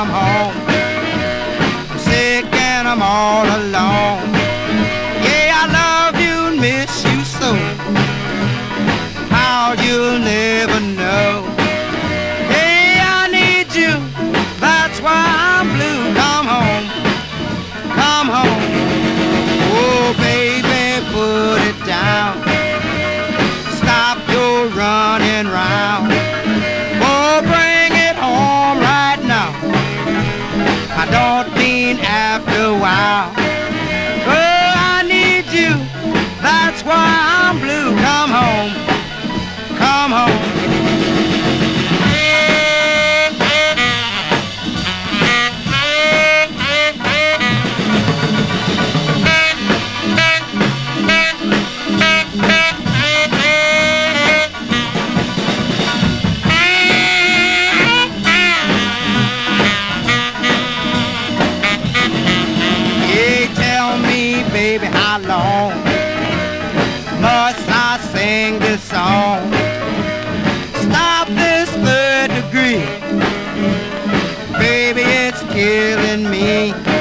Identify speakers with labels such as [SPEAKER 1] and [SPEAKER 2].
[SPEAKER 1] come home. I'm sick and I'm all alone. Yeah, I love you and miss you so. How you'll don't mean after a while. baby, how long must I sing this song? Stop this third degree, baby, it's killing me.